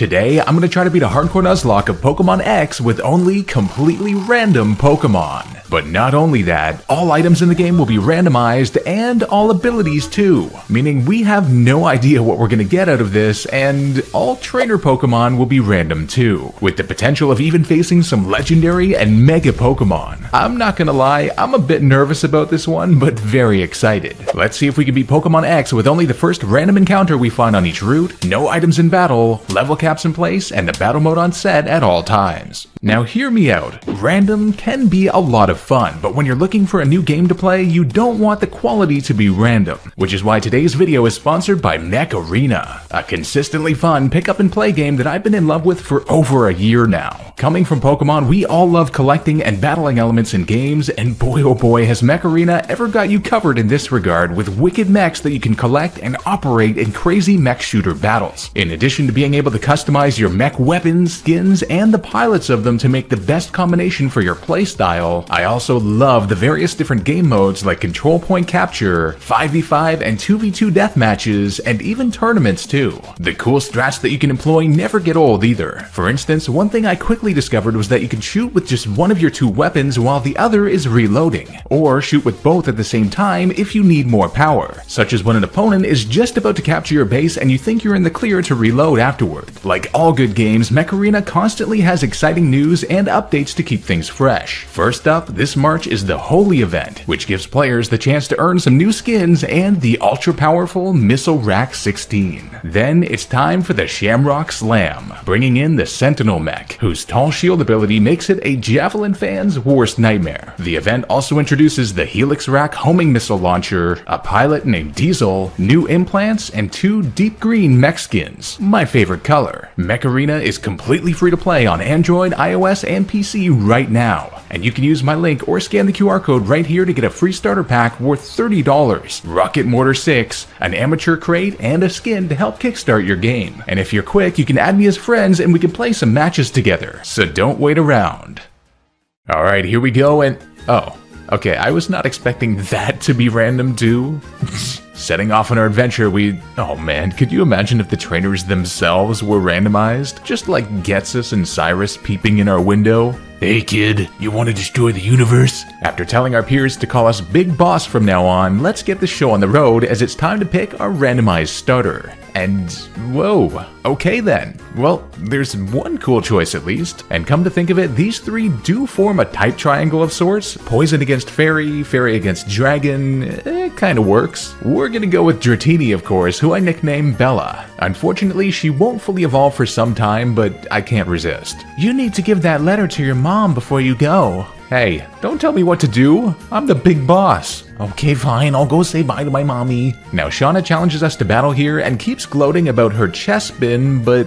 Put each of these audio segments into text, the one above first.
Today, I'm going to try to beat a hardcore Nuzlocke of Pokemon X with only completely random Pokemon. But not only that, all items in the game will be randomized and all abilities too, meaning we have no idea what we're gonna get out of this, and all trainer Pokemon will be random too, with the potential of even facing some legendary and mega Pokemon. I'm not gonna lie, I'm a bit nervous about this one, but very excited. Let's see if we can beat Pokemon X with only the first random encounter we find on each route, no items in battle, level caps in place, and the battle mode on set at all times. Now hear me out, random can be a lot of fun, but when you're looking for a new game to play, you don't want the quality to be random, which is why today's video is sponsored by Mech Arena, a consistently fun pick up and play game that I've been in love with for over a year now. Coming from Pokemon, we all love collecting and battling elements in games, and boy oh boy has Mech Arena ever got you covered in this regard with wicked mechs that you can collect and operate in crazy mech shooter battles. In addition to being able to customize your mech weapons, skins, and the pilots of them to make the best combination for your playstyle, I also love the various different game modes like control point capture, 5v5 and 2v2 death matches, and even tournaments too. The cool strats that you can employ never get old either. For instance, one thing I quickly discovered was that you can shoot with just one of your two weapons while the other is reloading, or shoot with both at the same time if you need more power, such as when an opponent is just about to capture your base and you think you're in the clear to reload afterward. Like all good games, Mech constantly has exciting news and updates to keep things fresh. First up, this March is the Holi event, which gives players the chance to earn some new skins and the ultra powerful Missile Rack 16. Then it's time for the Shamrock Slam, bringing in the Sentinel mech, whose tall shield ability makes it a Javelin fan's worst nightmare. The event also introduces the Helix Rack homing missile launcher, a pilot named Diesel, new implants, and two deep green mech skins, my favorite color. Mech is completely free to play on Android, iOS, and PC right now, and you can use my link or scan the QR code right here to get a free starter pack worth $30, Rocket Mortar 6, an amateur crate, and a skin to help kickstart your game. And if you're quick, you can add me as friends and we can play some matches together, so don't wait around. Alright, here we go, and. Oh, okay, I was not expecting that to be random too. Setting off on our adventure, we. Oh man, could you imagine if the trainers themselves were randomized? Just like Ghetsis and Cyrus peeping in our window? Hey kid, you want to destroy the universe? After telling our peers to call us Big Boss from now on, let's get the show on the road as it's time to pick our randomized starter. And whoa, okay then. Well, there's one cool choice at least. And come to think of it, these three do form a type triangle of sorts. Poison against fairy, fairy against dragon, eh, kinda works. We're gonna go with Dratini, of course, who I nicknamed Bella. Unfortunately, she won't fully evolve for some time, but I can't resist. You need to give that letter to your mom before you go. Hey, don't tell me what to do. I'm the big boss. Okay, fine, I'll go say bye to my mommy. Now, Shauna challenges us to battle here and keeps gloating about her Chespin, but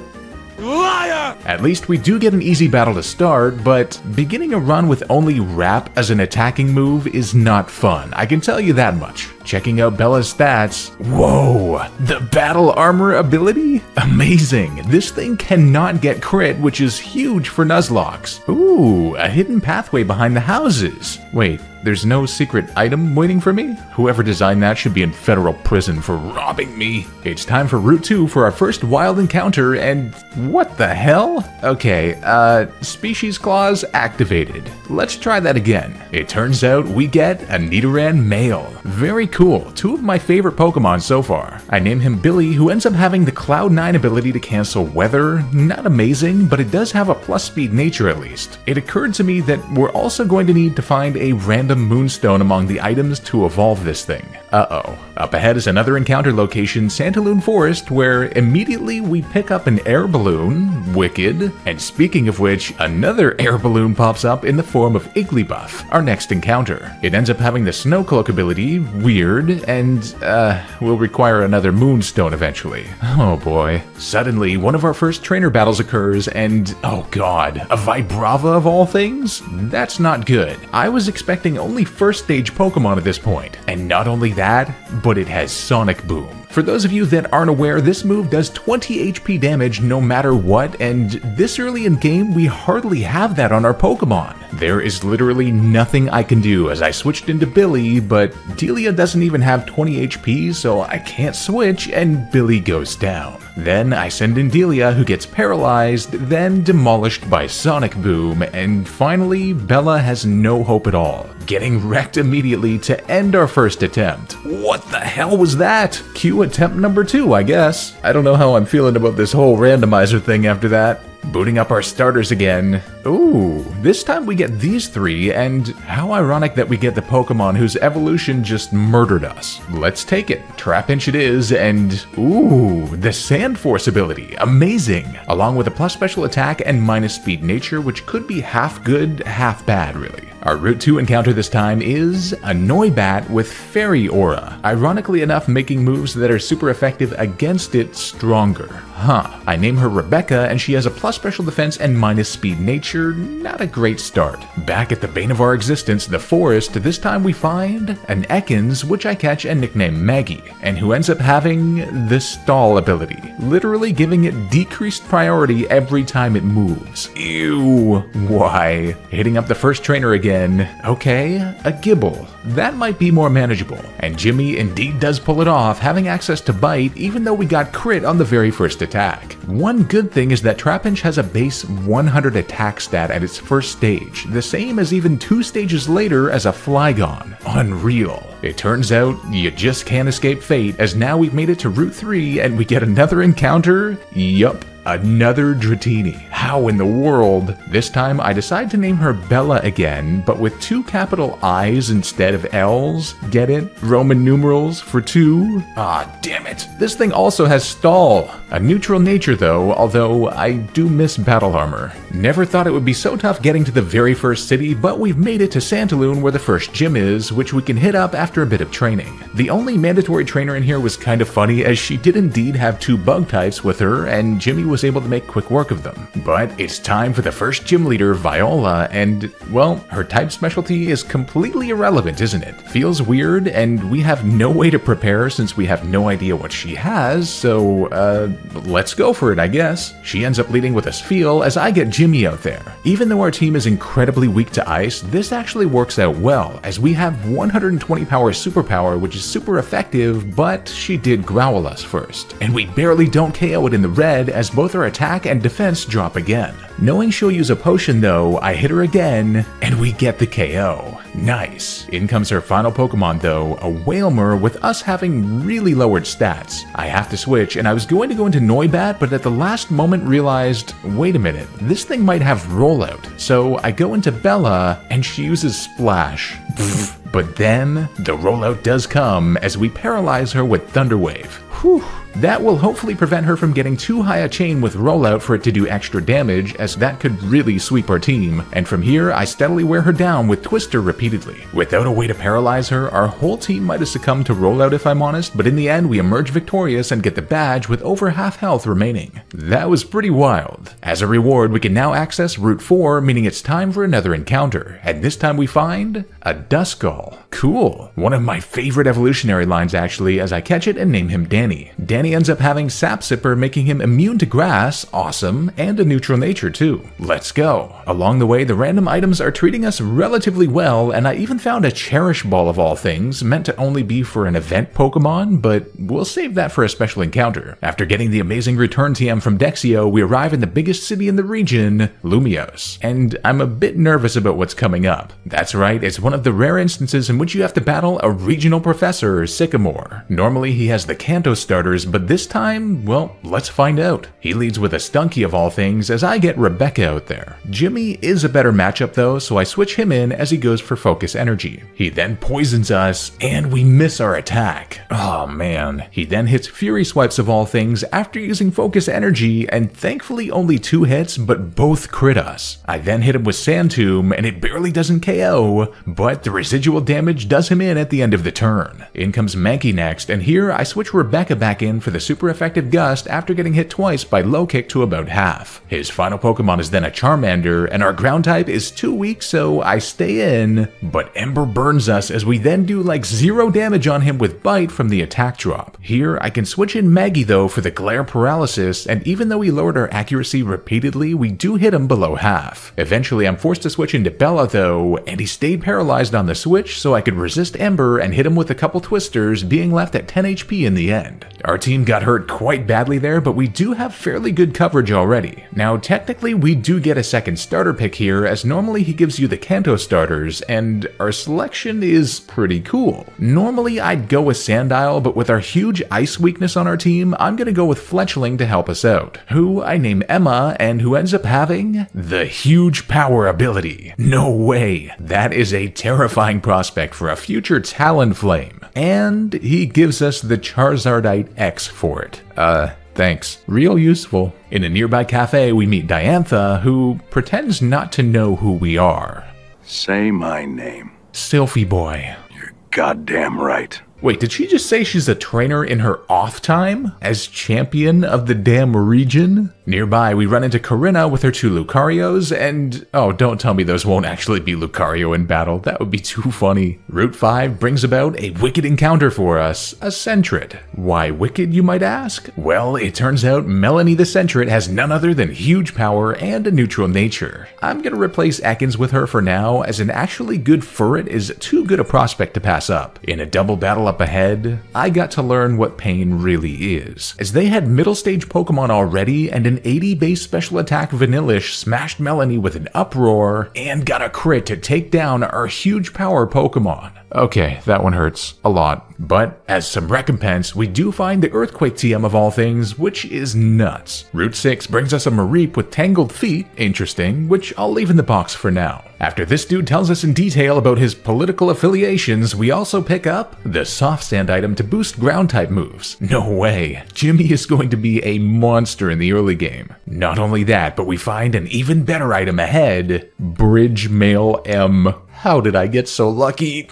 Liar! at least we do get an easy battle to start, but beginning a run with only Wrap as an attacking move is not fun, I can tell you that much. Checking out Bella's stats, whoa, the battle armor ability? Amazing, this thing cannot get crit, which is huge for Nuzlockes. Ooh, a hidden pathway behind the houses. Wait, there's no secret item waiting for me? Whoever designed that should be in federal prison for robbing me. It's time for Route 2 for our first wild encounter, and what the hell? Okay, uh, Species Clause activated. Let's try that again. It turns out we get a Nidoran male. Very cool, two of my favorite Pokemon so far. I name him Billy, who ends up having the Cloud Nine ability to cancel weather. Not amazing, but it does have a plus speed nature at least. It occurred to me that we're also going to need to find a random moonstone among the items to evolve this thing. Uh-oh. Up ahead is another encounter location, Santalune Forest, where immediately we pick up an air balloon, Wicked, and speaking of which, another air balloon pops up in the form of Igglybuff, our next encounter. It ends up having the Snow Cloak ability, weird, and, uh, will require another moonstone eventually. Oh boy. Suddenly, one of our first trainer battles occurs, and, oh god, a Vibrava of all things? That's not good. I was expecting only first stage Pokemon at this point, and not only that, but it has Sonic Boom. For those of you that aren't aware, this move does 20 HP damage no matter what, and this early in game, we hardly have that on our Pokemon. There is literally nothing I can do as I switched into Billy, but Delia doesn't even have 20 HP, so I can't switch, and Billy goes down. Then I send in Delia, who gets paralyzed, then demolished by Sonic Boom, and finally, Bella has no hope at all, getting wrecked immediately to end our first attempt. What the hell was that? Cue attempt number two, I guess. I don't know how I'm feeling about this whole randomizer thing after that. Booting up our starters again. Ooh, this time we get these three, and how ironic that we get the Pokemon whose evolution just murdered us. Let's take it. Trapinch it is, and ooh, the Sand Force ability. Amazing! Along with a plus special attack and minus speed nature, which could be half good, half bad, really. Our Route 2 encounter this time is a Noibat with Fairy Aura, ironically enough making moves that are super effective against it stronger. Huh. I name her Rebecca and she has a plus special defense and minus speed nature, not a great start. Back at the bane of our existence, the forest, this time we find an Ekans which I catch and nickname Maggie, and who ends up having the Stall ability, literally giving it decreased priority every time it moves. Ew. Why? Hitting up the first trainer again. Okay, a Gible. That might be more manageable. And Jimmy indeed does pull it off, having access to Bite even though we got crit on the very first attack. One good thing is that Trapinch has a base 100 attack stat at its first stage, the same as even two stages later as a Flygon. Unreal. It turns out you just can't escape fate, as now we've made it to Route 3 and we get another encounter? Yup, Another Dratini. How in the world? This time I decide to name her Bella again, but with two capital I's instead of L's. Get it? Roman numerals for two? Ah, damn it. This thing also has stall. A neutral nature though, although I do miss battle armor. Never thought it would be so tough getting to the very first city, but we've made it to Santalune where the first gym is, which we can hit up after a bit of training. The only mandatory trainer in here was kind of funny as she did indeed have two bug types with her, and Jimmy was able to make quick work of them. But it's time for the first gym leader, Viola, and, well, her type specialty is completely irrelevant, isn't it? Feels weird, and we have no way to prepare since we have no idea what she has, so, uh, let's go for it, I guess. She ends up leading with a feel as I get Jimmy out there. Even though our team is incredibly weak to ice, this actually works out well, as we have 120 power superpower, which is super effective, but she did growl us first. And we barely don't KO it in the red, as both both our attack and defense drop again. Knowing she'll use a potion though, I hit her again, and we get the KO. Nice. In comes her final Pokemon though, a Wailmer with us having really lowered stats. I have to switch, and I was going to go into Noibat, but at the last moment realized, wait a minute, this thing might have rollout. So I go into Bella, and she uses Splash. but then, the rollout does come as we paralyze her with Thunder Wave. Whew. That will hopefully prevent her from getting too high a chain with rollout for it to do extra damage, as that could really sweep our team, and from here I steadily wear her down with Twister repeatedly. Without a way to paralyze her, our whole team might have succumbed to rollout if I'm honest, but in the end we emerge victorious and get the badge with over half health remaining. That was pretty wild. As a reward, we can now access Route 4, meaning it's time for another encounter, and this time we find a Duskull. Cool. One of my favorite evolutionary lines actually, as I catch it and name him Danny. Danny ends up having Sap Sipper, making him immune to grass, awesome, and a neutral nature too. Let's go. Along the way, the random items are treating us relatively well, and I even found a Cherish Ball of all things, meant to only be for an event Pokemon, but we'll save that for a special encounter. After getting the amazing return TM from Dexio, we arrive in the biggest city in the region, Lumiose. And I'm a bit nervous about what's coming up. That's right, it's one of the rare instances in which you have to battle a regional professor, Sycamore. Normally he has the Kanto starters, but this time, well, let's find out. He leads with a Stunky of all things as I get Rebecca out there. Jimmy is a better matchup though, so I switch him in as he goes for Focus Energy. He then poisons us, and we miss our attack. Oh man. He then hits Fury Swipes of all things after using Focus Energy, and thankfully only two hits, but both crit us. I then hit him with Sand Tomb, and it barely doesn't KO, but the residual damage does him in at the end of the turn. In comes Mankey next, and here I switch Rebecca back in for the super effective Gust after getting hit twice by Low Kick to about half. His final Pokemon is then a Charmander, and our ground type is too weak, so I stay in, but Ember burns us as we then do like zero damage on him with Bite from the attack drop. Here, I can switch in Maggie though for the Glare Paralysis, and even though we lowered our accuracy repeatedly, we do hit him below half. Eventually, I'm forced to switch into Bella though, and he stayed paralyzed on the switch so I could resist Ember and hit him with a couple twisters, being left at 10 HP in the end. Our team got hurt quite badly there, but we do have fairly good coverage already. Now, technically, we do get a second starter pick here, as normally he gives you the Kanto starters, and our selection is pretty cool. Normally, I'd go with Sandile, but with our huge ice weakness on our team, I'm gonna go with Fletchling to help us out, who I name Emma, and who ends up having the huge power ability. No way! That is a terrifying prospect for a future Talonflame. And he gives us the Charizardite X for it. Uh, Thanks. Real useful. In a nearby cafe, we meet Diantha, who pretends not to know who we are. Say my name. Sylphie boy. You're goddamn right. Wait, did she just say she's a trainer in her off time? As champion of the damn region? Nearby, we run into Korrina with her two Lucarios, and oh, don't tell me those won't actually be Lucario in battle. That would be too funny. Route 5 brings about a wicked encounter for us, a Sentret. Why wicked, you might ask? Well, it turns out Melanie the Sentret has none other than huge power and a neutral nature. I'm gonna replace Atkins with her for now, as an actually good Furret is too good a prospect to pass up. In a double battle up ahead, I got to learn what pain really is, as they had middle stage Pokemon already and an 80 base special attack Vanillish smashed Melanie with an uproar and got a crit to take down our huge power Pokemon. Okay, that one hurts. A lot. But as some recompense, we do find the Earthquake TM of all things, which is nuts. Route 6 brings us a Mareep with tangled feet, interesting, which I'll leave in the box for now. After this dude tells us in detail about his political affiliations, we also pick up the Soft Sand item to boost ground type moves. No way. Jimmy is going to be a monster in the early game. Not only that, but we find an even better item ahead Bridge Mail M. How did I get so lucky?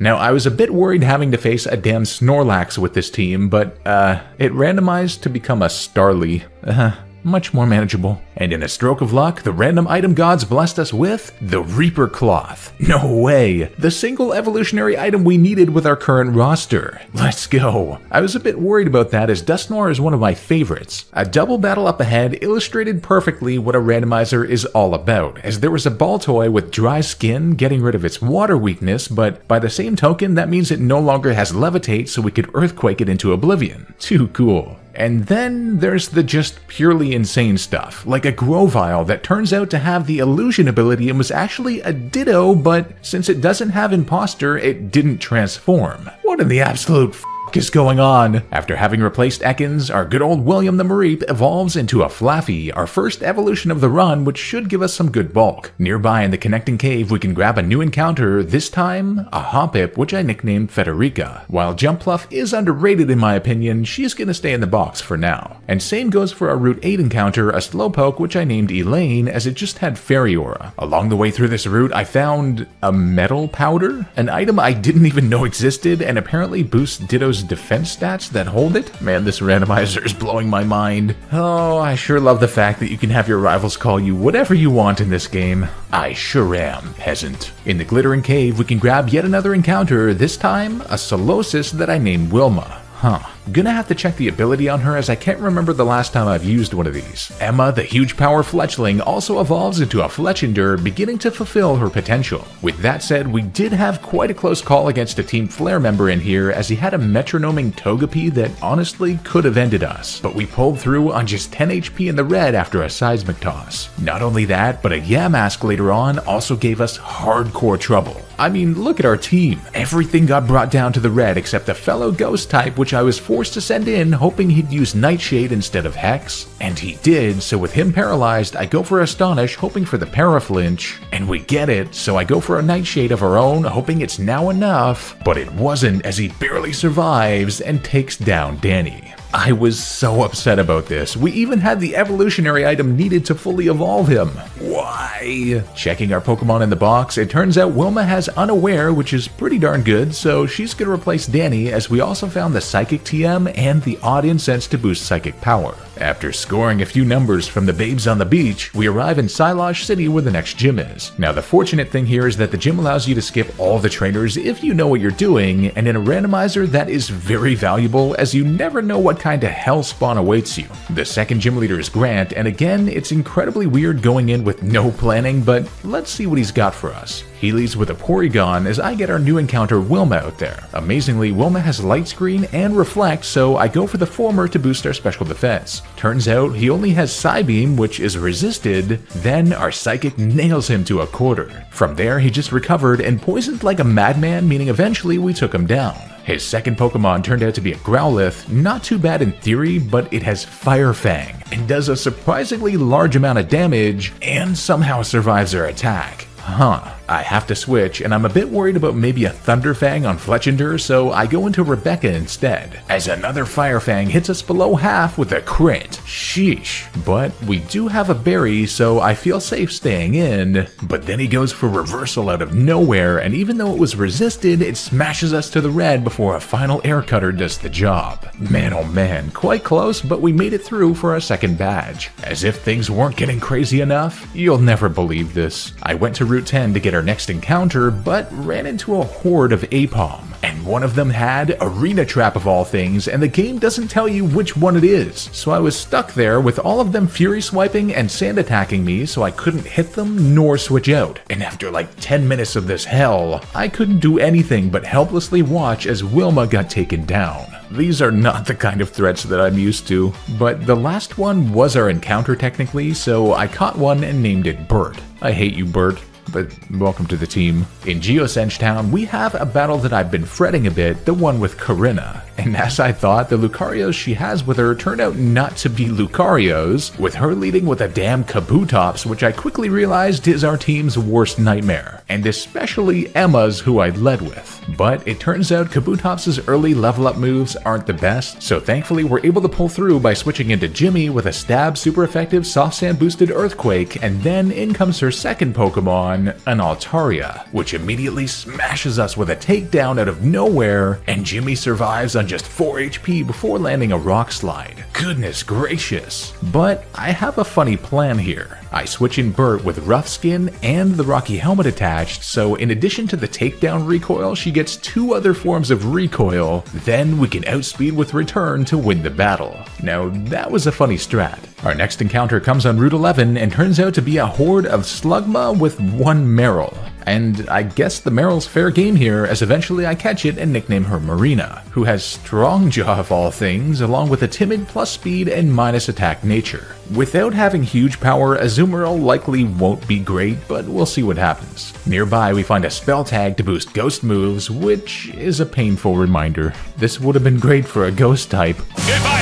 Now, I was a bit worried having to face a damn Snorlax with this team, but, uh, it randomized to become a Starly. Uh, much more manageable. And in a stroke of luck, the random item gods blessed us with the Reaper Cloth. No way! The single evolutionary item we needed with our current roster. Let's go. I was a bit worried about that as Dusknoir is one of my favorites. A double battle up ahead illustrated perfectly what a randomizer is all about, as there was a Baltoy with dry skin getting rid of its water weakness, but by the same token, that means it no longer has levitate so we could earthquake it into oblivion. Too cool. And then there's the just purely insane stuff, like a Grovyle that turns out to have the illusion ability and was actually a Ditto, but since it doesn't have imposter, it didn't transform. What in the absolute f- is going on? After having replaced Ekans, our good old William the Mareep evolves into a Flaaffy, our first evolution of the run, which should give us some good bulk. Nearby in the connecting cave, we can grab a new encounter, this time a Hoppip, which I nicknamed Federica. While Jumpluff is underrated in my opinion, she's gonna stay in the box for now. And same goes for our Route 8 encounter, a Slowpoke, which I named Elaine, as it just had Fairy Aura. Along the way through this route, I found a metal powder, an item I didn't even know existed, and apparently boosts Ditto's defense stats that hold it? Man, this randomizer is blowing my mind. Oh, I sure love the fact that you can have your rivals call you whatever you want in this game. I sure am, peasant. In the Glittering Cave, we can grab yet another encounter, this time a Solosis that I named Wilma. Huh. Gonna have to check the ability on her as I can't remember the last time I've used one of these. Emma, the huge power Fletchling, also evolves into a Fletchinder, beginning to fulfill her potential. With that said, we did have quite a close call against a Team Flare member in here as he had a metronoming Togepi that honestly could have ended us, but we pulled through on just 10 HP in the red after a seismic toss. Not only that, but a Yamask later on also gave us hardcore trouble. I mean, look at our team. Everything got brought down to the red except a fellow ghost type, which I was to send in, hoping he'd use Nightshade instead of Hex. And he did, so with him paralyzed, I go for Astonish, hoping for the Paraflinch. And we get it, so I go for a Nightshade of our own, hoping it's now enough. But it wasn't, as he barely survives and takes down Danny. I was so upset about this. We even had the evolutionary item needed to fully evolve him. Why? Checking our Pokemon in the box, it turns out Wilma has Unaware, which is pretty darn good, so she's gonna replace Danny, as we also found the Psychic TM and the Odd Incense to boost psychic power. After scoring a few numbers from the babes on the beach, we arrive in Cyllage City where the next gym is. Now the fortunate thing here is that the gym allows you to skip all the trainers if you know what you're doing, and in a randomizer that is very valuable as you never know what kind of hell spawn awaits you. The second gym leader is Grant, and again, it's incredibly weird going in with no planning, but let's see what he's got for us. He leads with a Porygon as I get our new encounter Wilma out there. Amazingly, Wilma has light screen and reflect, so I go for the former to boost our special defense. Turns out he only has Psybeam, which is resisted, then our Psychic nails him to a quarter. From there, he just recovered and poisoned like a madman, meaning eventually we took him down. His second Pokemon turned out to be a Growlithe, not too bad in theory, but it has Fire Fang and does a surprisingly large amount of damage and somehow survives our attack. Huh. I have to switch, and I'm a bit worried about maybe a Thunderfang on Fletchinder, so I go into Rebecca instead, as another Firefang hits us below half with a crit. Sheesh. But we do have a berry, so I feel safe staying in. But then he goes for reversal out of nowhere, and even though it was resisted, it smashes us to the red before a final air cutter does the job. Man oh man, quite close, but we made it through for our second badge. As if things weren't getting crazy enough, you'll never believe this. I went to Route 10 to get our next encounter, but ran into a horde of Aipom, And one of them had Arena Trap of all things, and the game doesn't tell you which one it is. So I was stuck there with all of them Fury swiping and sand attacking me, so I couldn't hit them nor switch out. And after like 10 minutes of this hell, I couldn't do anything but helplessly watch as Wilma got taken down. These are not the kind of threats that I'm used to, but the last one was our encounter technically, so I caught one and named it Bert. I hate you, Bert but welcome to the team. In Geosenge Town, we have a battle that I've been fretting a bit, the one with Korrina. And as I thought, the Lucarios she has with her turned out not to be Lucarios, with her leading with a damn Kabutops, which I quickly realized is our team's worst nightmare, and especially Emma's who I led with. But it turns out Kabutops' early level up moves aren't the best, so thankfully we're able to pull through by switching into Jimmy with a stab super effective soft sand boosted Earthquake, and then in comes her second Pokemon, an Altaria, which immediately smashes us with a takedown out of nowhere, and Jimmy survives on just 4 HP before landing a rock slide. Goodness gracious. But I have a funny plan here. I switch in Bert with rough skin and the rocky helmet attached, so in addition to the takedown recoil, she gets two other forms of recoil, then we can outspeed with return to win the battle. Now that was a funny strat. Our next encounter comes on Route 11 and turns out to be a horde of Slugma with one Marill. And I guess the Marill's fair game here, as eventually I catch it and nickname her Marina, who has strong jaw of all things, along with a timid plus speed and minus attack nature. Without having huge power, Azumarill likely won't be great, but we'll see what happens. Nearby, we find a spell tag to boost ghost moves, which is a painful reminder. This would have been great for a ghost type. One!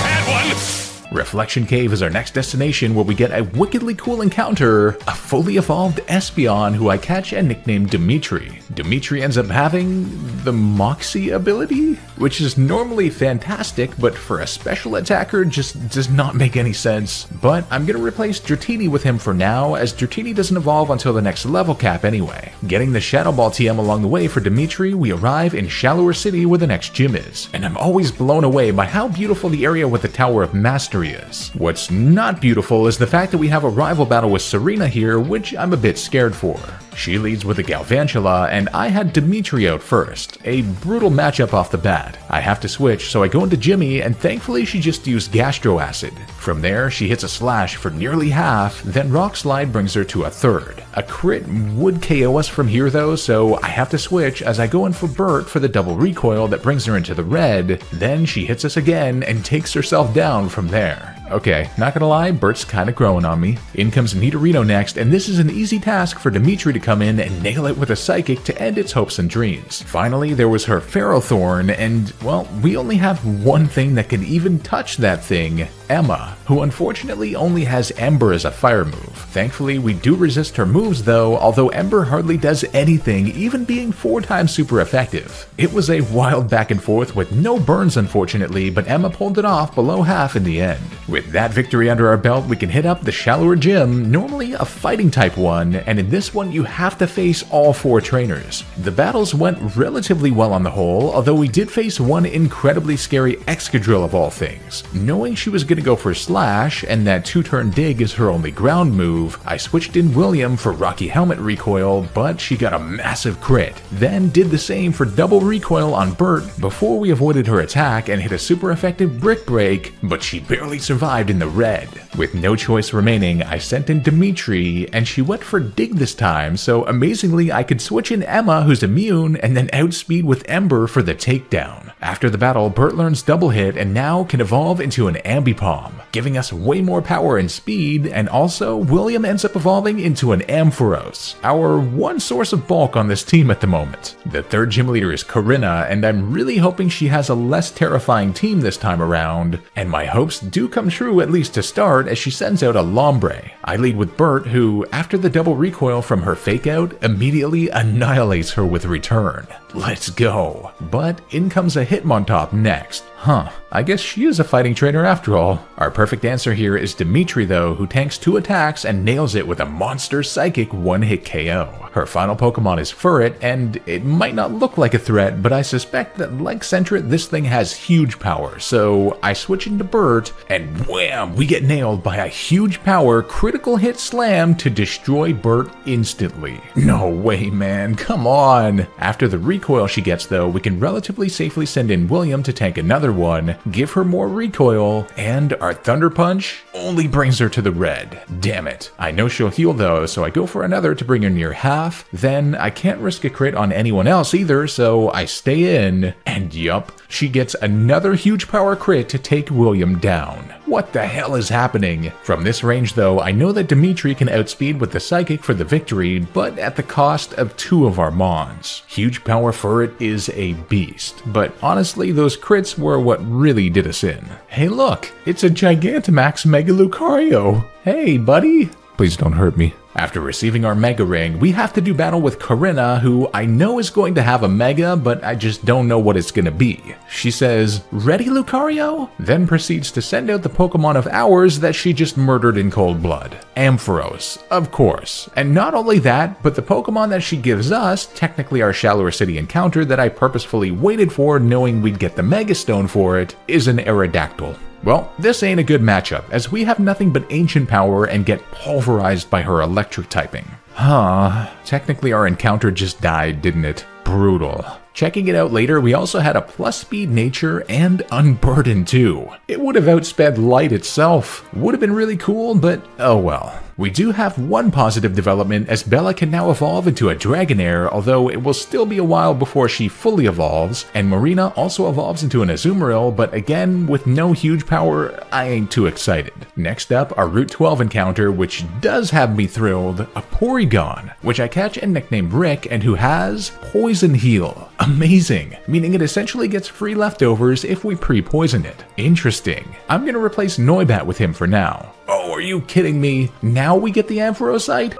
Reflection Cave is our next destination where we get a wickedly cool encounter, a fully evolved Espeon who I catch and nickname Dimitri. Dimitri ends up having the Moxie ability, which is normally fantastic, but for a special attacker just does not make any sense. But I'm gonna replace Dratini with him for now, as Dratini doesn't evolve until the next level cap anyway. Getting the Shadow Ball TM along the way for Dimitri, we arrive in Shalour City where the next gym is, and I'm always blown away by how beautiful the area with the Tower of Mastery is. What's not beautiful is the fact that we have a rival battle with Serena here, which I'm a bit scared for. She leads with a Galvantula, and I had Dimitri out first. A brutal matchup off the bat. I have to switch, so I go into Jimmy, and thankfully she just used Gastro Acid. From there, she hits a slash for nearly half, then Rock Slide brings her to a third. A crit would KO us from here though, so I have to switch as I go in for Bert for the double recoil that brings her into the red, then she hits us again and takes herself down from there. Okay, not gonna lie, Bert's kinda growing on me. In comes Nidorino next, and this is an easy task for Dimitri to come in and nail it with a psychic to end its hopes and dreams. Finally, there was her Ferrothorn, and, well, we only have one thing that can even touch that thing Emma, who unfortunately only has Ember as a fire move. Thankfully, we do resist her moves though, although Ember hardly does anything, even being four times super effective. It was a wild back and forth with no burns unfortunately, but Emma pulled it off below half in the end. With With that victory under our belt, we can hit up the Shalour gym, normally a fighting type one, and in this one you have to face all four trainers. The battles went relatively well on the whole, although we did face one incredibly scary Excadrill of all things. Knowing she was gonna go for Slash, and that two-turn dig is her only ground move, I switched in William for Rocky Helmet recoil, but she got a massive crit. Then did the same for double recoil on Bert before we avoided her attack and hit a super effective Brick Break, but she barely survived in the red. With no choice remaining, I sent in Dimitri, and she went for Dig this time, so amazingly I could switch in Emma, who's immune, and then outspeed with Ember for the takedown. After the battle, Bert learns double hit and now can evolve into an Ambipom, giving us way more power and speed, and also William ends up evolving into an Ampharos, our one source of bulk on this team at the moment. The third gym leader is Korrina, and I'm really hoping she has a less terrifying team this time around, and my hopes do come true at least to start as she sends out a Lombre. I lead with Bert, who, after the double recoil from her fake out, immediately annihilates her with return. Let's go. But in comes a Hitmontop next. Huh, I guess she is a fighting trainer after all. Our perfect answer here is Dimitri though, who tanks two attacks and nails it with a monster psychic one-hit KO. Her final Pokemon is Furret, and it might not look like a threat, but I suspect that like Sentret, this thing has huge power, so I switch into Bert, and wham, we get nailed by a huge power critical hit slam to destroy Bert instantly. No way, man, come on! After the recoil she gets though, we can relatively safely send in William to tank another one, give her more recoil, and our Thunder Punch only brings her to the red. Damn it. I know she'll heal though, so I go for another to bring her near half. Then I can't risk a crit on anyone else either, so I stay in, and yup, she gets another huge power crit to take William down. What the hell is happening? From this range though, I know that Dimitri can outspeed with the Psychic for the victory, but at the cost of two of our Mons. Huge power for it is a beast, but honestly those crits were what really did us in. Hey look, it's a Gigantamax Mega Lucario! Hey buddy! Please don't hurt me. After receiving our Mega Ring, we have to do battle with Korrina, who I know is going to have a Mega, but I just don't know what it's gonna be. She says, Ready, Lucario? Then proceeds to send out the Pokemon of ours that she just murdered in cold blood. Ampharos, of course. And not only that, but the Pokemon that she gives us, technically our Shalour City encounter that I purposefully waited for knowing we'd get the Mega Stone for it, is an Aerodactyl. Well, this ain't a good matchup, as we have nothing but ancient power and get pulverized by her electric typing. Huh, technically our encounter just died, didn't it? Brutal. Checking it out later, we also had a plus speed nature and unburdened too. It would have outsped light itself. Would have been really cool, but oh well. We do have one positive development as Bella can now evolve into a Dragonair, although it will still be a while before she fully evolves, and Marina also evolves into an Azumarill, but again, with no huge power, I ain't too excited. Next up, our Route 12 encounter, which does have me thrilled, a Porygon, which I catch and nickname Rick, and who has Poison Heal. Amazing, meaning it essentially gets free leftovers if we pre-poison it. Interesting. I'm gonna replace Noibat with him for now. Oh, are you kidding me? Now we get the Ampharosite?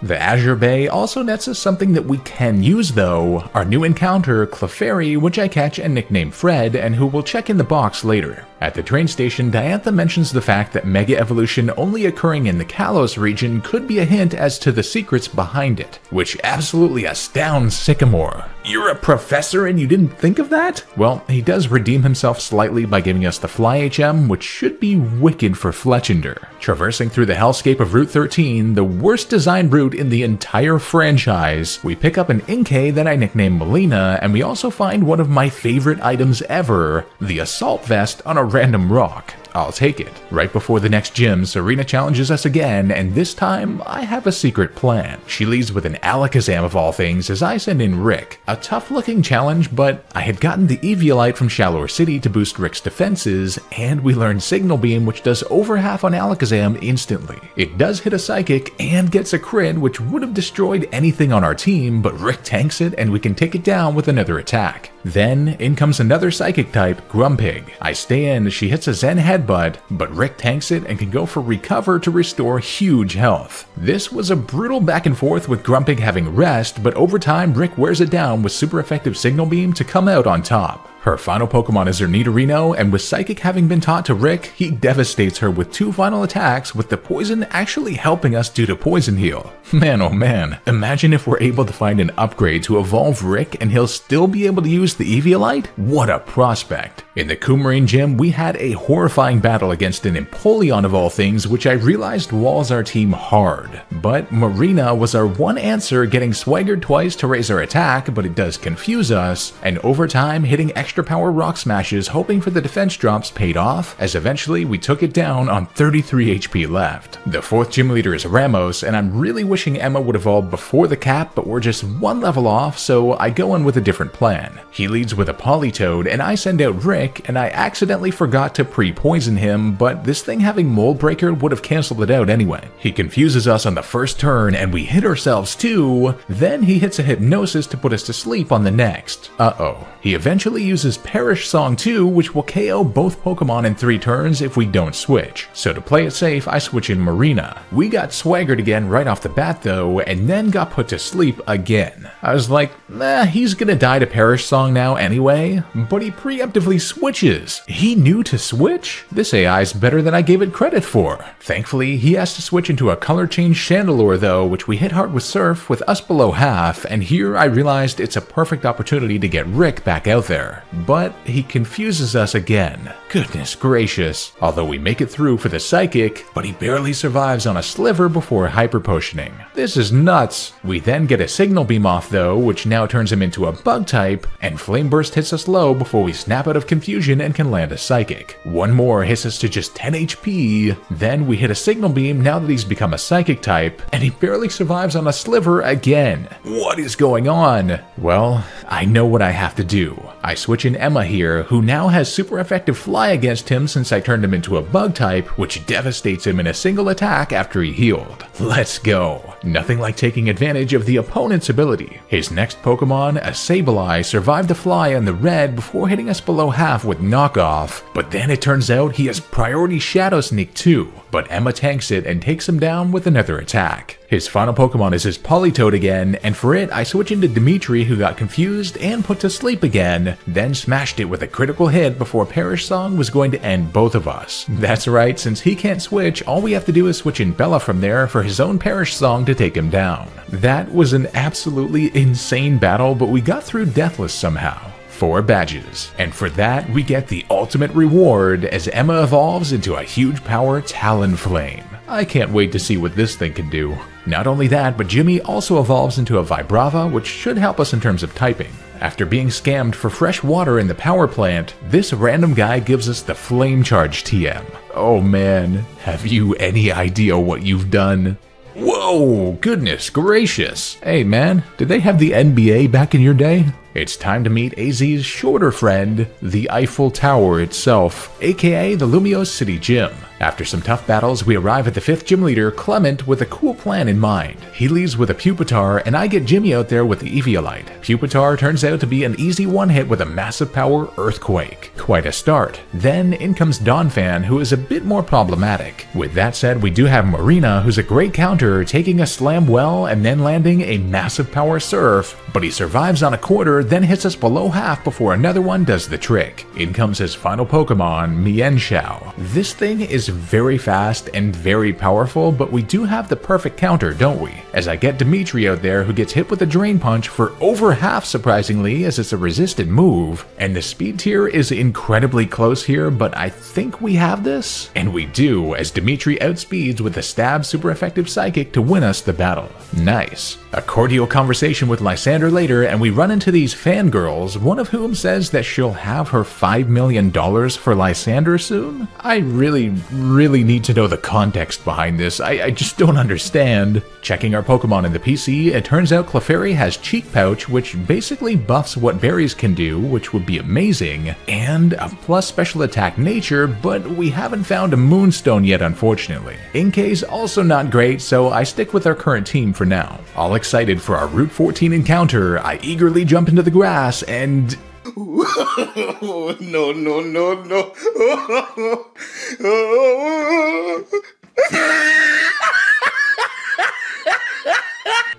The Azure Bay also nets us something that we can use though, our new encounter, Clefairy, which I catch and nickname Fred, and who will check in the box later. At the train station, Diantha mentions the fact that Mega Evolution only occurring in the Kalos region could be a hint as to the secrets behind it, which absolutely astounds Sycamore. You're a professor and you didn't think of that? Well, he does redeem himself slightly by giving us the Fly HM, which should be wicked for Fletchinder. Traversing through the hellscape of Route 13, the worst designed route in the entire franchise, we pick up an Inkay that I nickname Melina, and we also find one of my favorite items ever, the Assault Vest on a random rock. I'll take it. Right before the next gym, Serena challenges us again, and this time I have a secret plan. She leads with an Alakazam of all things as I send in Rick. A tough looking challenge, but I had gotten the Eviolite from Shalour City to boost Rick's defenses, and we learned Signal Beam, which does over half on Alakazam instantly. It does hit a Psychic and gets a crit, which would have destroyed anything on our team, but Rick tanks it and we can take it down with another attack. Then in comes another Psychic type, Grumpig. I stay in, she hits a Zen Head headbutt, but Rick tanks it and can go for recover to restore huge health. This was a brutal back and forth with Grumpig having rest, but over time Rick wears it down with super effective Signal Beam to come out on top. Her final Pokemon is her Nidorino, and with Psychic having been taught to Rick, he devastates her with two final attacks, with the poison actually helping us due to Poison Heal. Man oh man, imagine if we're able to find an upgrade to evolve Rick and he'll still be able to use the Eviolite? What a prospect. In the Coumarine Gym, we had a horrifying battle against an Empoleon of all things, which I realized walls our team hard. But Marina was our one answer, getting swaggered twice to raise our attack, but it does confuse us, and over time hitting extra power rock smashes hoping for the defense drops paid off, as eventually we took it down on 33 HP left. The fourth gym leader is Ramos, and I'm really wishing Emma would evolve before the cap, but we're just one level off, so I go in with a different plan. He leads with a Politoed, and I send out Rick and I accidentally forgot to pre-poison him, but this thing having Mold Breaker would have cancelled it out anyway. He confuses us on the first turn and we hit ourselves too, then he hits a Hypnosis to put us to sleep on the next. Uh-oh. He eventually uses Perish Song too, which will KO both Pokemon in 3 turns if we don't switch. So to play it safe, I switch in Marina. We got swaggered again right off the bat though, and then got put to sleep again. I was like, nah, he's gonna die to Perish Song now anyway, but he preemptively switches. He knew to switch? This AI's better than I gave it credit for. Thankfully, he has to switch into a color change Chandelure though, which we hit hard with Surf with us below half, and here I realized it's a perfect opportunity to get Rick back out there. But he confuses us again. Goodness gracious. Although we make it through for the Psychic, but he barely survives on a sliver before hyper potioning. This is nuts. We then get a Signal Beam off though, which now turns him into a Bug type, and Flame Burst hits us low before we snap out of confusion and can land a Psychic. One more hits us to just 10 HP, then we hit a Signal Beam now that he's become a Psychic type, and he barely survives on a sliver again. What is going on? Well, I know what I have to do. I switch in Emma here, who now has super effective fly against him since I turned him into a bug type, which devastates him in a single attack after he healed. Let's go. Nothing like taking advantage of the opponent's ability. His next Pokemon, a Sableye, survived the fly on the red before hitting us below half with knockoff, but then it turns out he has priority Shadow Sneak too, but Emma tanks it and takes him down with another attack. His final Pokemon is his Politoed again, and for it I switch into Dimitri who got confused and put to sleep again, then smashed it with a critical hit before Perish Song was going to end both of us. That's right, since he can't switch, all we have to do is switch in Bella from there for his own Perish Song to take him down. That was an absolutely insane battle, but we got through Deathless somehow four badges. And for that, we get the ultimate reward as Emma evolves into a huge power Talonflame. I can't wait to see what this thing can do. Not only that, but Jimmy also evolves into a Vibrava, which should help us in terms of typing. After being scammed for fresh water in the power plant, this random guy gives us the Flame Charge TM. Oh man, have you any idea what you've done? Whoa, goodness gracious. Hey man, did they have the NBA back in your day? It's time to meet AZ's shorter friend, the Eiffel Tower itself, aka the Lumiose City Gym. After some tough battles, we arrive at the fifth gym leader, Clemont, with a cool plan in mind. He leaves with a Pupitar, and I get Jimmy out there with the Eviolite. Pupitar turns out to be an easy one hit with a massive power Earthquake. Quite a start. Then in comes Donphan, who is a bit more problematic. With that said, we do have Marina, who's a great counter, taking a Slam well and then landing a massive power Surf, but he survives on a quarter then hits us below half before another one does the trick. In comes his final Pokemon, Mienshao. This thing is very fast and very powerful, but we do have the perfect counter, don't we? As I get Dimitri out there who gets hit with a Drain Punch for over half surprisingly as it's a resisted move, and the speed tier is incredibly close here, but I think we have this? And we do, as Dimitri outspeeds with a stab super effective psychic to win us the battle. Nice. A cordial conversation with Lysandre later, and we run into these fangirls, one of whom says that she'll have her $5 million for Lysandre soon? I really, really need to know the context behind this. I, I just don't understand. Checking our Pokemon in the PC, it turns out Clefairy has Cheek Pouch, which basically buffs what berries can do, which would be amazing, and a plus special attack nature, but we haven't found a Moonstone yet, unfortunately. Inkay's also not great, so I stick with our current team for now. All excited for our Route 14 encounter, I eagerly jump into the grass and no, no, no, no.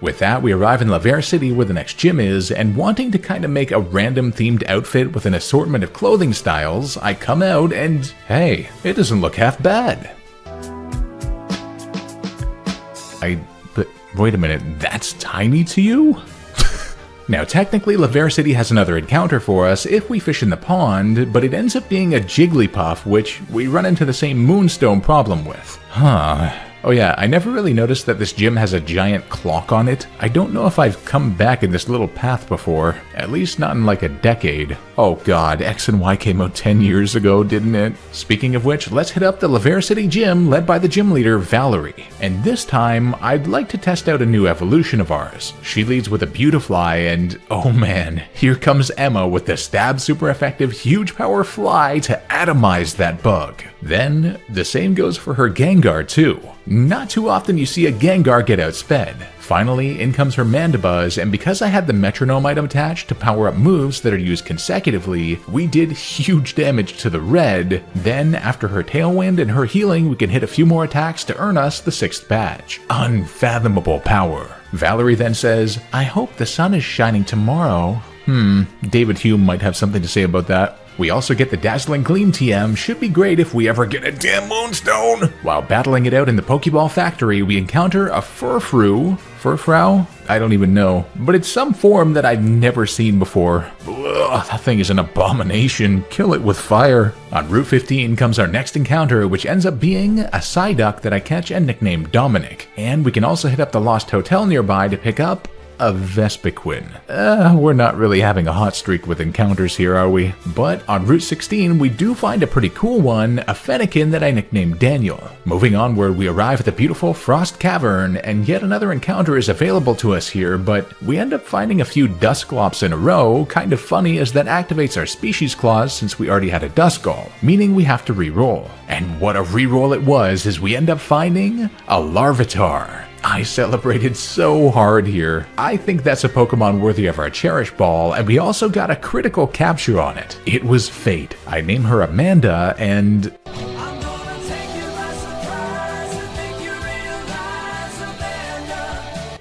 With that, we arrive in La Laverre City where the next gym is, and wanting to kind of make a random themed outfit with an assortment of clothing styles, I come out and hey, it doesn't look half bad. I. But wait a minute, that's tiny to you? Now, technically, Laverre City has another encounter for us if we fish in the pond, but it ends up being a Jigglypuff, which we run into the same Moonstone problem with. Huh. Oh yeah, I never really noticed that this gym has a giant clock on it. I don't know if I've come back in this little path before, at least not in like a decade. Oh god, X and Y came out 10 years ago, didn't it? Speaking of which, let's hit up the Laverre City gym led by the gym leader, Valerie. And this time, I'd like to test out a new evolution of ours. She leads with a Beautifly and, oh man, here comes Emma with the stab super effective huge power fly to atomize that bug. Then, the same goes for her Gengar too. Not too often you see a Gengar get outsped. Finally, in comes her Mandibuzz, and because I had the Metronome item attached to power up moves that are used consecutively, we did huge damage to the red. Then, after her Tailwind and her healing, we can hit a few more attacks to earn us the 6th badge. Unfathomable power. Valerie then says, I hope the sun is shining tomorrow. Hmm, David Hume might have something to say about that. We also get the Dazzling Gleam TM, should be great if we ever get a damn Moonstone! While battling it out in the Pokeball Factory, we encounter a Furfrou. Furfrou? I don't even know. But it's some form that I've never seen before. Ugh, that thing is an abomination. Kill it with fire. On Route 15 comes our next encounter, which ends up being a Psyduck that I catch and nickname Dominic. And we can also hit up the Lost Hotel nearby to pick up a Vespiquen. Uh, we're not really having a hot streak with encounters here, are we? But on Route 16, we do find a pretty cool one, a Fennekin that I nicknamed Daniel. Moving onward, we arrive at the beautiful Frost Cavern, and yet another encounter is available to us here, but we end up finding a few Dusclops in a row, kind of funny as that activates our species clause since we already had a Duskull, meaning we have to re-roll. And what a re-roll it was, as we end up finding a Larvitar. I celebrated so hard here. I think that's a Pokemon worthy of our Cherish Ball, and we also got a critical capture on it. It was Fate. I name her Amanda, and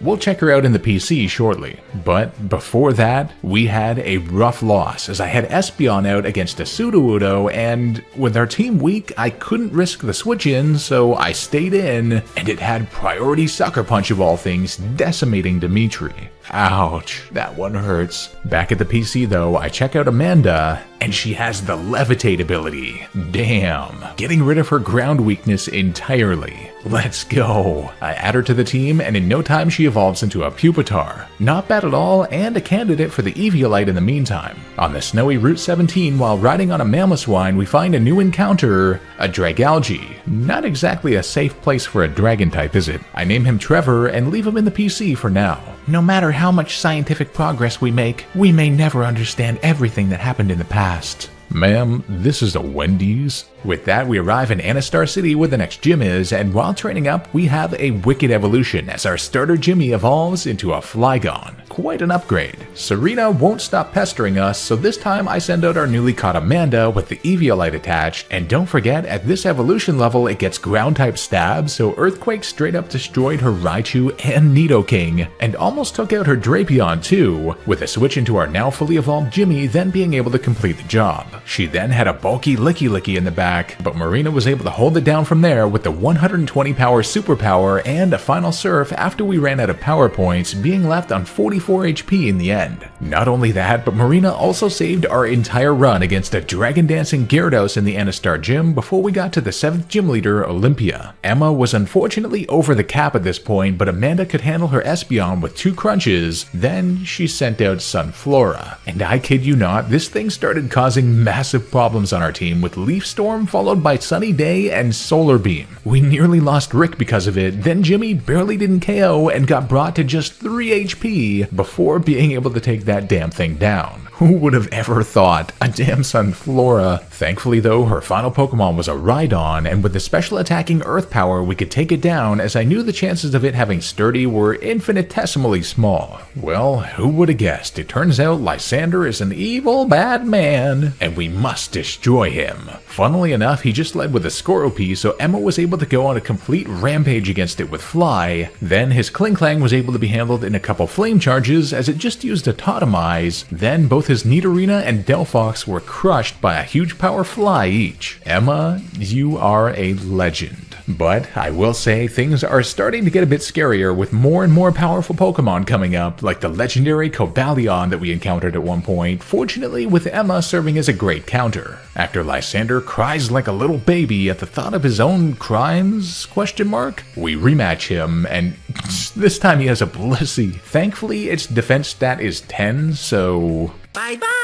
We'll check her out in the PC shortly. But before that, we had a rough loss as I had Espeon out against a Sudowoodo, and with our team weak, I couldn't risk the switch in, so I stayed in, and it had Priority Sucker Punch of all things, decimating Dimitri. Ouch, that one hurts. Back at the PC though, I check out Amanda, and she has the Levitate ability. Damn, getting rid of her ground weakness entirely. Let's go. I add her to the team, and in no time she evolves into a Pupitar. Not bad at all, and a candidate for the Eviolite in the meantime. On the snowy Route 17, while riding on a Mamoswine, we find a new encounter, a Dragalge. Not exactly a safe place for a dragon type, is it? I name him Trevor and leave him in the PC for now. No matter how much scientific progress we make, we may never understand everything that happened in the past. Ma'am, this is a Wendy's. With that, we arrive in Anistar City where the next gym is, and while training up, we have a wicked evolution as our starter Jimmy evolves into a Flygon. Quite an upgrade. Serena won't stop pestering us, so this time I send out our newly caught Amanda with the Eviolite attached, and don't forget, at this evolution level, it gets ground type stab, so Earthquake straight up destroyed her Raichu and Nidoking, and almost took out her Drapion too, with a switch into our now fully evolved Jimmy then being able to complete the job. She then had a bulky Lickilicky in the back, but Marina was able to hold it down from there with the 120 power superpower and a final surf after we ran out of power points, being left on 44 HP in the end. Not only that, but Marina also saved our entire run against a dragon dancing Gyarados in the Anistar gym before we got to the 7th gym leader, Olympia. Emma was unfortunately over the cap at this point, but Amanda could handle her Espeon with two crunches, then she sent out Sunflora. And I kid you not, this thing started causing massive problems on our team with Leaf Storm followed by Sunny Day and Solar Beam. We nearly lost Rick because of it, then Jimmy barely didn't KO and got brought to just 3 HP before being able to take that damn thing down. Who would have ever thought a goddamn Sunflora. Thankfully though, her final Pokemon was a Rhydon, and with the special attacking Earth power, we could take it down as I knew the chances of it having Sturdy were infinitesimally small. Well, who would have guessed? It turns out Lysandre is an evil bad man, and we must destroy him. Funnily enough, he just led with a Skorupi, so Emma was able to go on a complete rampage against it with Fly. Then his Klinklang was able to be handled in a couple flame charges as it just used a Autotomize. Then both his Nidorina and Delphox were crushed by a huge power Fly each. Emma, you are a legend. But I will say things are starting to get a bit scarier with more and more powerful Pokemon coming up, like the legendary Cobalion that we encountered at one point, fortunately with Emma serving as a great counter. After Lysandre cries like a little baby at the thought of his own crimes, question mark, we rematch him and this time he has a Blissey. Thankfully its defense stat is 10, so Bye bye.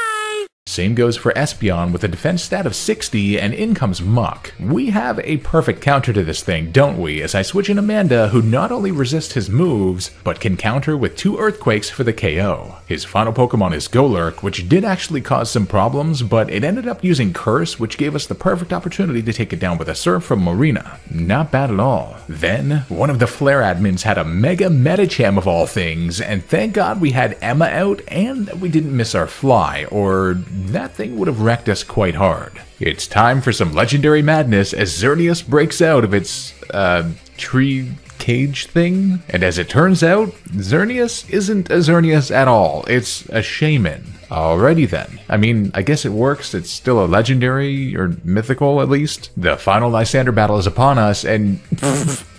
Same goes for Espeon with a defense stat of 60 and in comes Muck. We have a perfect counter to this thing, don't we? As I switch in Amanda, who not only resists his moves, but can counter with two Earthquakes for the KO. His final Pokemon is Golurk, which did actually cause some problems, but it ended up using Curse, which gave us the perfect opportunity to take it down with a Surf from Marina. Not bad at all. Then, one of the Flare admins had a Mega Medicham of all things, and thank God we had Emma out and we didn't miss our fly, or that thing would have wrecked us quite hard. It's time for some legendary madness as Xerneas breaks out of its, uh, tree cage thing. And as it turns out, Xerneas isn't a Xerneas at all. It's a Shaymin. Alrighty then. I mean, I guess it works. It's still a legendary, or mythical at least. The final Lysandre battle is upon us, and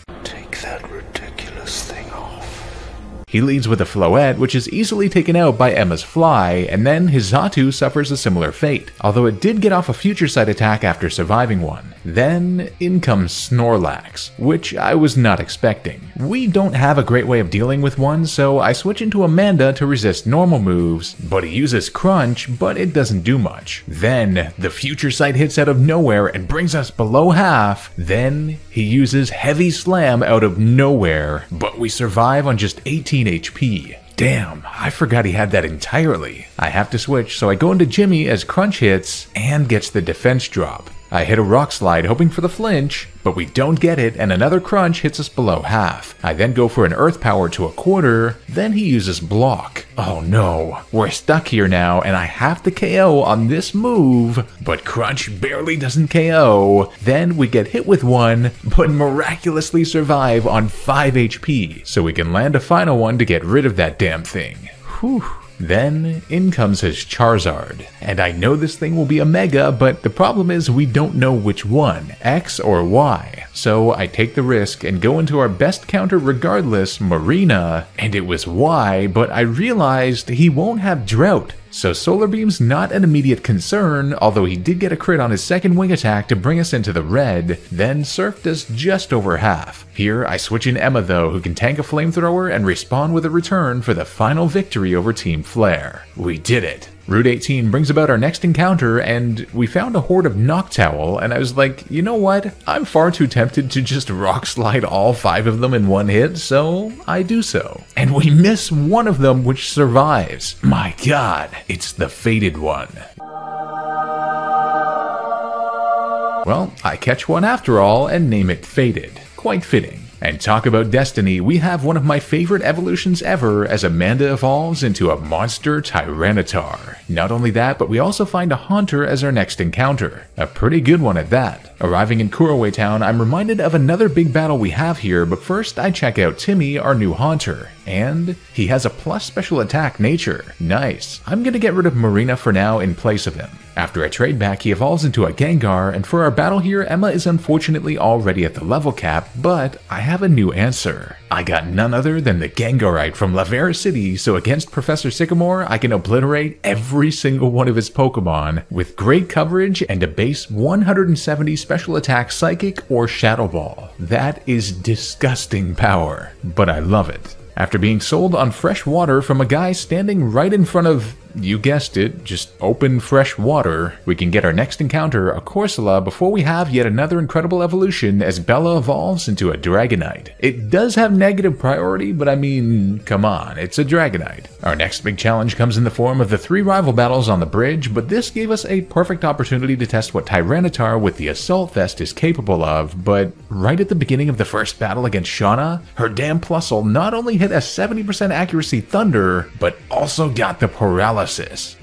He leads with a Floette, which is easily taken out by Emma's Fly, and then his Xatu suffers a similar fate, although it did get off a future sight attack after surviving one. Then in comes Snorlax, which I was not expecting. We don't have a great way of dealing with one, so I switch into Amanda to resist normal moves, but he uses Crunch, but it doesn't do much. Then the future sight hits out of nowhere and brings us below half. Then he uses Heavy Slam out of nowhere, but we survive on just 18 HP. Damn, I forgot he had that entirely. I have to switch, so I go into Jimmy as Crunch hits and gets the defense drop. I hit a rock slide hoping for the flinch, but we don't get it and another crunch hits us below half. I then go for an earth power to a quarter, then he uses block. Oh no, we're stuck here now and I have to KO on this move, but crunch barely doesn't KO. Then we get hit with one, but miraculously survive on 5 HP, so we can land a final one to get rid of that damn thing. Whew. Then in comes his Charizard. And I know this thing will be a Mega, but the problem is we don't know which one, X or Y. So I take the risk and go into our best counter regardless, Marina, and it was Y, but I realized he won't have Drought. So Solar Beam's not an immediate concern, although he did get a crit on his second wing attack to bring us into the red, then Surf does just over half. Here I switch in Emma though, who can tank a flamethrower and respawn with a return for the final victory over Team Flare. We did it! Route 18 brings about our next encounter, and we found a horde of Noctowl, and I was like, you know what? I'm far too tempted to just rock slide all five of them in one hit, so I do so. And we miss one of them, which survives. My god, it's the Fated one. Well, I catch one after all and name it Faded. Quite fitting. And talk about destiny, we have one of my favorite evolutions ever as Amanda evolves into a monster Tyranitar. Not only that, but we also find a Haunter as our next encounter. A pretty good one at that. Arriving in Couriway Town, I'm reminded of another big battle we have here, but first I check out Timmy, our new Haunter. And he has a plus special attack nature. Nice. I'm gonna get rid of Marina for now in place of him. After a trade back, he evolves into a Gengar, and for our battle here, Emma is unfortunately already at the level cap, but I have a new answer. I got none other than the Gengarite from Laverre City, so against Professor Sycamore, I can obliterate every single one of his Pokemon with great coverage and a base 170 special attack Psychic or Shadow Ball. That is disgusting power, but I love it. After being sold on fresh water from a guy standing right in front of you guessed it, just open fresh water, we can get our next encounter, a Corsola, before we have yet another incredible evolution as Bella evolves into a Dragonite. It does have negative priority, but I mean, come on, it's a Dragonite. Our next big challenge comes in the form of the three rival battles on the bridge, but this gave us a perfect opportunity to test what Tyranitar with the Assault Vest is capable of, but right at the beginning of the first battle against Shauna, her damn Plusle not only hit a 70% accuracy Thunder, but also got the paralysis.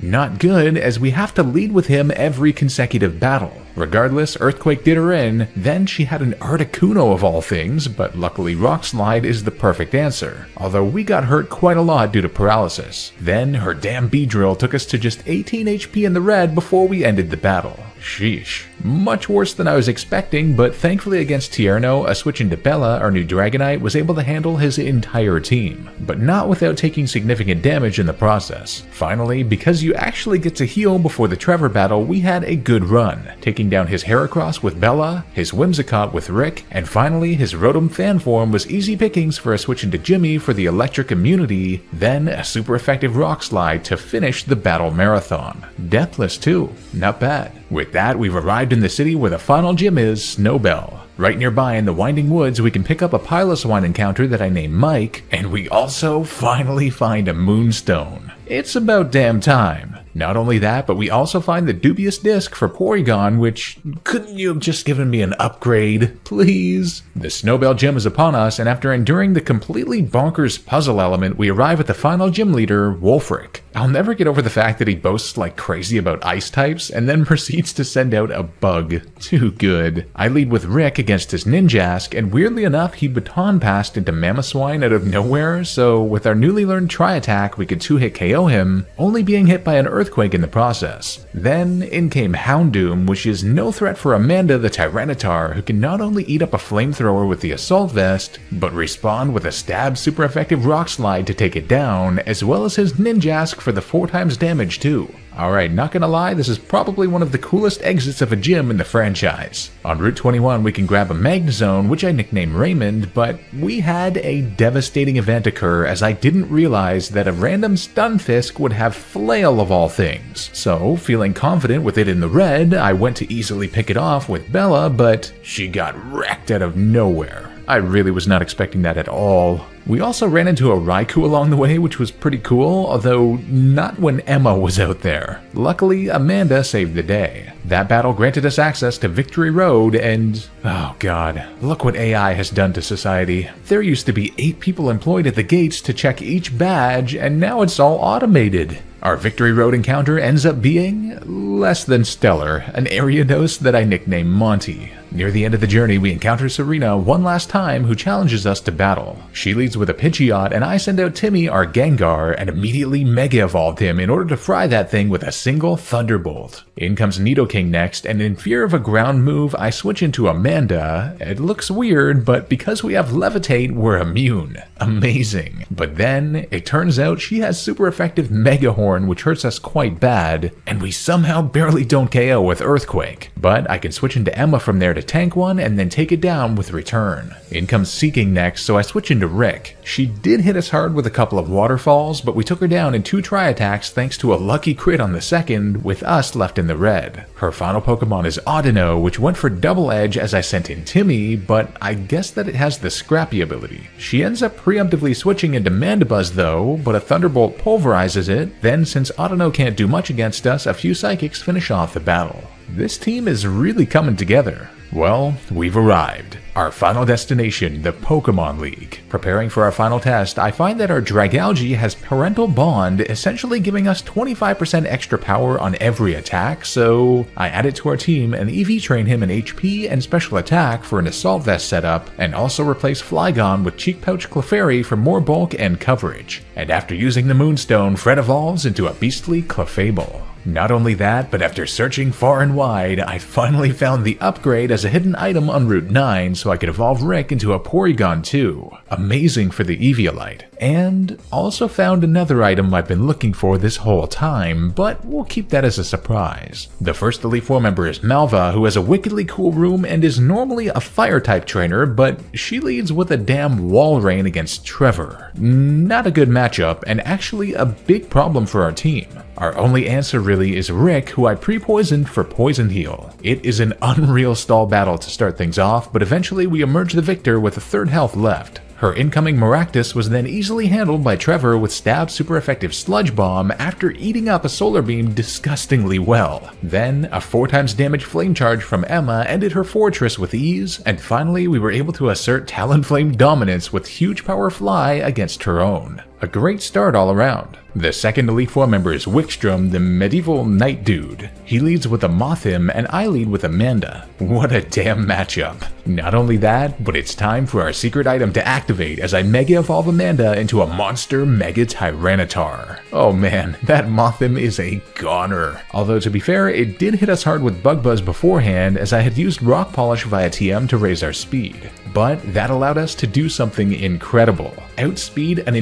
Not good, as we have to lead with him every consecutive battle. Regardless, Earthquake did her in, then she had an Articuno of all things, but luckily Rock Slide is the perfect answer, although we got hurt quite a lot due to paralysis. Then her damn Beedrill took us to just 18 HP in the red before we ended the battle. Sheesh. Much worse than I was expecting, but thankfully against Tierno, a switch into Bella, our new Dragonite, was able to handle his entire team, but not without taking significant damage in the process. Finally, because you actually get to heal before the Trevor battle, we had a good run, taking down his Heracross with Bella, his Whimsicott with Rick, and finally his Rotom fan form was easy pickings for a switch into Jimmy for the electric immunity, then a super effective Rock Slide to finish the battle marathon. Deathless too, not bad. With that, we've arrived in the city where the final gym is, Snowbelle. Right nearby in the Winding Woods, we can pick up a Piloswine encounter that I named Mike, and we also finally find a Moonstone. It's about damn time. Not only that, but we also find the dubious disc for Porygon, which couldn't you have just given me an upgrade, please? The Snowbelle Gym is upon us, and after enduring the completely bonkers puzzle element, we arrive at the final gym leader, Wulfric. I'll never get over the fact that he boasts like crazy about ice types and then proceeds to send out a bug. Too good. I lead with Rick against his Ninjask, and weirdly enough, he baton passed into Mamoswine out of nowhere, so with our newly learned Tri Attack, we could 2 hit KO him, only being hit by an Earthquake in the process. Then in came Houndoom, which is no threat for Amanda the Tyranitar, who can not only eat up a flamethrower with the Assault Vest, but respond with a stab super effective Rock Slide to take it down, as well as his Ninjask for the 4 times damage too. Alright, not gonna lie, this is probably one of the coolest exits of a gym in the franchise. On Route 21, we can grab a Magnezone, which I nicknamed Raymond, but we had a devastating event occur as I didn't realize that a random Stunfisk would have Flail of all things. So, feeling confident with it in the red, I went to easily pick it off with Bella, but she got wrecked out of nowhere. I really was not expecting that at all. We also ran into a Raikou along the way, which was pretty cool, although not when Emma was out there. Luckily, Amanda saved the day. That battle granted us access to Victory Road, and oh god, look what AI has done to society. There used to be eight people employed at the gates to check each badge, and now it's all automated. Our Victory Road encounter ends up being less than stellar, an Ariados that I nicknamed Monty. Near the end of the journey, we encounter Serena one last time, who challenges us to battle. She leads with a Pidgeot, and I send out Timmy, our Gengar, and immediately Mega Evolved him in order to fry that thing with a single Thunderbolt. In comes Nidoking next, and in fear of a ground move, I switch into Amanda. It looks weird, but because we have Levitate, we're immune. Amazing. But then, it turns out she has super effective Mega Horn, which hurts us quite bad, and we somehow barely don't KO with Earthquake. But I can switch into Emma from there to tank one and then take it down with Return. In comes Seaking next, so I switch into Rick. She did hit us hard with a couple of waterfalls, but we took her down in two Tri Attacks thanks to a lucky crit on the second, with us left in the red. Her final Pokemon is Audino, which went for double edge as I sent in Timmy, but I guess that it has the Scrappy ability. She ends up preemptively switching into Mandibuzz though, but a Thunderbolt pulverizes it, then since Audino can't do much against us, a few Psychics finish off the battle. This team is really coming together. Well, we've arrived. Our final destination, the Pokemon League. Preparing for our final test, I find that our Dragalge has Parental Bond, essentially giving us 25% extra power on every attack, so I add it to our team and EV train him in HP and special attack for an Assault Vest setup, and also replace Flygon with Cheek Pouch Clefairy for more bulk and coverage. And after using the Moonstone, Fred evolves into a beastly Clefable. Not only that, but after searching far and wide, I finally found the upgrade as a hidden item on Route 9 so I could evolve Rick into a Porygon 2. Amazing for the Eviolite. And also found another item I've been looking for this whole time, but we'll keep that as a surprise. The first Elite Four member is Malva, who has a wickedly cool room and is normally a fire type trainer, but she leads with a damn Walrein against Trevor. Not a good matchup, and actually a big problem for our team. Our only answer really is Rick, who I pre-poisoned for Poison Heal. It is an unreal stall battle to start things off, but eventually we emerge the victor with a third health left. Her incoming Maractus was then easily handled by Trevor with Stab's super effective Sludge Bomb after eating up a Solar Beam disgustingly well. Then, a 4 times damage Flame Charge from Emma ended her Forretress with ease, and finally we were able to assert Talonflame dominance with huge power Fly against her own. A great start all around. The second Elite Four member is Wikstrom, the medieval knight dude. He leads with a Mothim, and I lead with Amanda. What a damn matchup. Not only that, but it's time for our secret item to activate as I Mega Evolve Amanda into a monster Mega Tyranitar. Oh man, that Mothim is a goner. Although to be fair, it did hit us hard with Bug Buzz beforehand as I had used Rock Polish via TM to raise our speed. But that allowed us to do something incredible. Outspeed an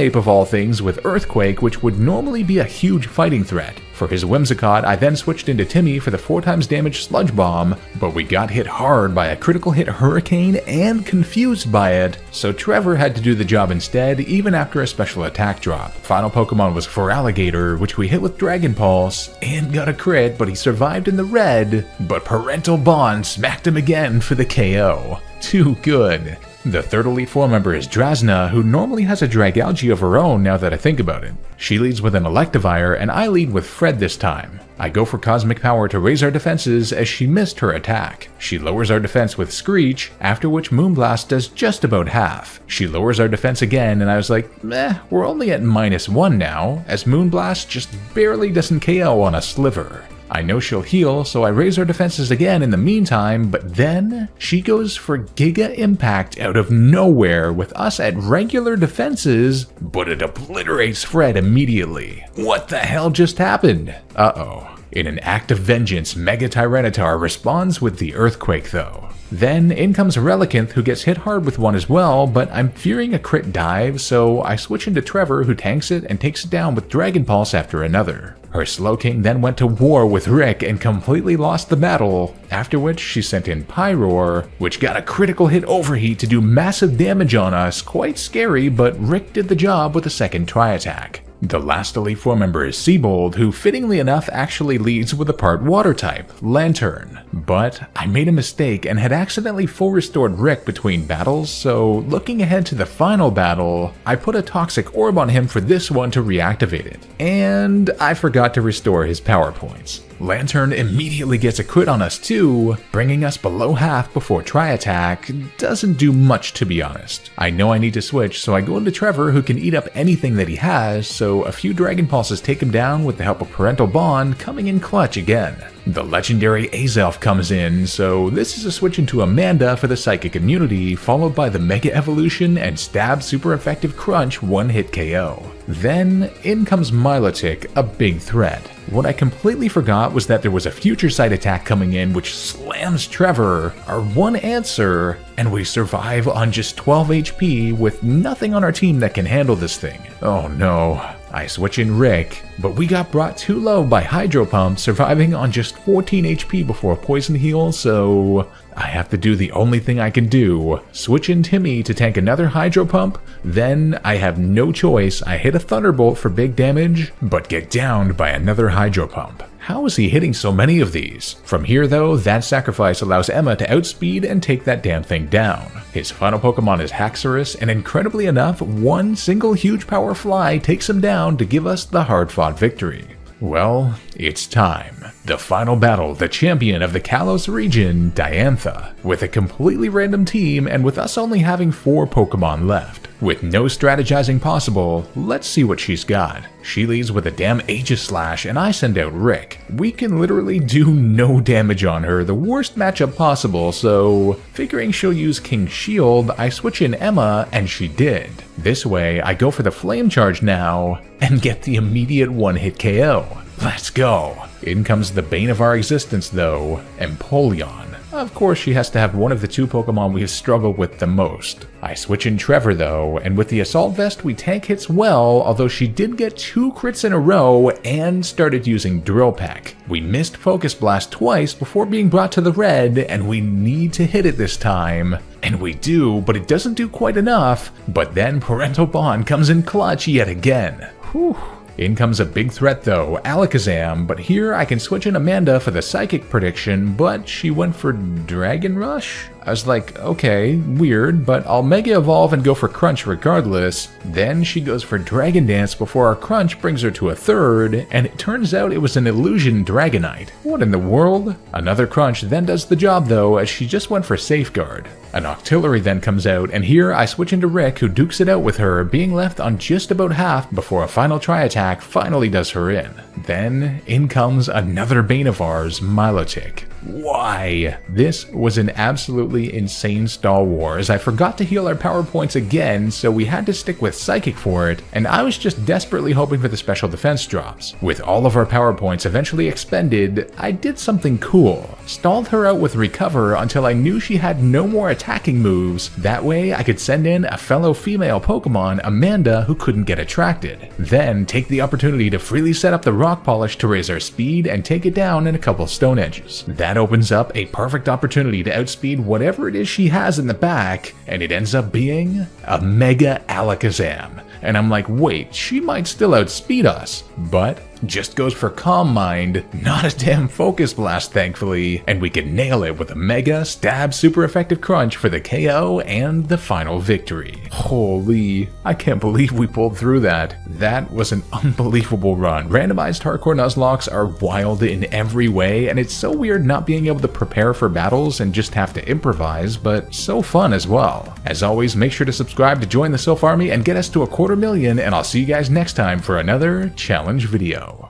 Of all things with Earthquake, which would normally be a huge fighting threat. For his Whimsicott, I then switched into Timmy for the 4 times damage Sludge Bomb, but we got hit hard by a critical hit Hurricane and confused by it, so Trevor had to do the job instead even after a special attack drop. Final Pokemon was Feraligatr, which we hit with Dragon Pulse, and got a crit, but he survived in the red, but Parental Bond smacked him again for the KO. Too good. The third Elite Four member is Drasna, who normally has a Dragalge of her own now that I think about it. She leads with an Electivire, and I lead with Fred this time. I go for Cosmic Power to raise our defenses as she missed her attack. She lowers our defense with Screech, after which Moonblast does just about half. She lowers our defense again, and I was like, meh, we're only at minus one now, as Moonblast just barely doesn't KO on a sliver. I know she'll heal, so I raise her defenses again in the meantime, but then she goes for Giga Impact out of nowhere with us at regular defenses, but it obliterates Fred immediately. What the hell just happened? Uh oh. In an act of vengeance, Mega Tyranitar responds with the Earthquake though. Then in comes Relicanth who gets hit hard with one as well, but I'm fearing a crit dive, so I switch into Trevor who tanks it and takes it down with Dragon Pulse after another. Her Slowking then went to war with Rick and completely lost the battle, after which she sent in Pyroar, which got a critical hit overheat to do massive damage on us, quite scary, but Rick did the job with a second Tri Attack. The last Elite Four member is Siebold, who fittingly enough actually leads with a part water type, Lanturn. But I made a mistake and had accidentally full restored Rick between battles, so looking ahead to the final battle, I put a Toxic Orb on him for this one to reactivate it. And I forgot to restore his power points. Lanturn immediately gets a crit on us too, bringing us below half before Tri Attack doesn't do much to be honest. I know I need to switch, so I go into Trevor who can eat up anything that he has, so a few Dragon Pulses take him down with the help of Parental Bond coming in clutch again. The legendary Azelf comes in, so this is a switch into Amanda for the Psychic Immunity, followed by the Mega Evolution and Stab Super Effective Crunch one hit KO. Then in comes Milotic, a big threat. What I completely forgot was that there was a future sight attack coming in which slams Trevor, our one answer, and we survive on just 12 HP with nothing on our team that can handle this thing. Oh no. I switch in Rick, but we got brought too low by Hydro Pump, surviving on just 14 HP before a Poison Heal, so I have to do the only thing I can do. Switch in Timmy to tank another Hydro Pump, then I have no choice, I hit a Thunderbolt for big damage, but get downed by another Hydro Pump. How is he hitting so many of these? From here though, that sacrifice allows Emma to outspeed and take that damn thing down. His final Pokemon is Haxorus, and incredibly enough, one single huge power fly takes him down to give us the hard-fought victory. Well, it's time. The final battle, the champion of the Kalos region, Diantha, with a completely random team and with us only having 4 Pokemon left. With no strategizing possible, let's see what she's got. She leads with a damn Aegislash and I send out Rick. We can literally do no damage on her, the worst matchup possible, so figuring she'll use King's Shield, I switch in Emma and she did. This way, I go for the Flame Charge now and get the immediate one hit KO. Let's go. In comes the bane of our existence though, Empoleon. Of course, she has to have one of the two Pokemon we have struggled with the most. I switch in Trevor though, and with the Assault Vest we tank hits well, although she did get two crits in a row and started using Drill Peck. We missed Focus Blast twice before being brought to the red, and we need to hit it this time. And we do, but it doesn't do quite enough. But then Parental Bond comes in clutch yet again. Whew. In comes a big threat though, Alakazam, but here I can switch in Amanda for the psychic prediction, but she went for Dragon Rush? I was like, okay, weird, but I'll Mega Evolve and go for Crunch regardless. Then she goes for Dragon Dance before our Crunch brings her to a third, and it turns out it was an Illusion Dragonite. What in the world? Another Crunch then does the job though, as she just went for Safeguard. An Octillery then comes out, and here I switch into Rick, who dukes it out with her, being left on just about half before a final Tri Attack finally does her in. Then, in comes another bane of ours, Milotic. Why? This was an absolutely insane stall war, as I forgot to heal our power points again, so we had to stick with Psychic for it, and I was just desperately hoping for the special defense drops. With all of our power points eventually expended, I did something cool. Stalled her out with Recover until I knew she had no more attacking moves, that way I could send in a fellow female Pokemon, Amanda, who couldn't get attracted. Then take the opportunity to freely set up the Rock Polish to raise our speed and take it down in a couple stone edges. That opens up a perfect opportunity to outspeed whatever it is she has in the back, and it ends up being a Mega Alakazam. And I'm like, wait, she might still outspeed us. But just goes for Calm Mind, not a damn Focus Blast, thankfully, and we can nail it with a Mega Stab Super Effective Crunch for the KO and the final victory. Holy, I can't believe we pulled through that. That was an unbelievable run. Randomized Hardcore Nuzlockes are wild in every way, and it's so weird not being able to prepare for battles and just have to improvise, but so fun as well. As always, make sure to subscribe to join the Silph Army and get us to a quarter million, and I'll see you guys next time for another challenge video.